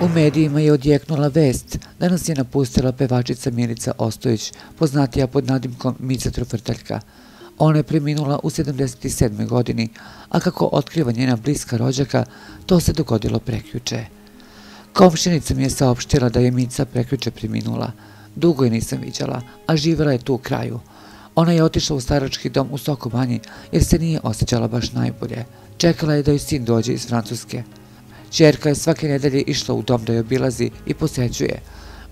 U medijima je odjeknula vest Danas je napustila pevačica Milica Ostojić, poznatija pod nadimkom Mica Trofrtaljka. Ona je preminula u 77. godini, a kako otkriva njena bliska rođaka, to se dogodilo prekjuče. Komšinica mi je saopštila da je Mica prekjuče preminula. Dugo je nisam viđala, a živjela je tu u kraju. Ona je otišla u starački dom u Sokobanji jer se nije osjećala baš najbolje. Čekala je da joj sin dođe iz Francuske. Čerka je svake nedelje išla u dom da je obilazi i posećuje,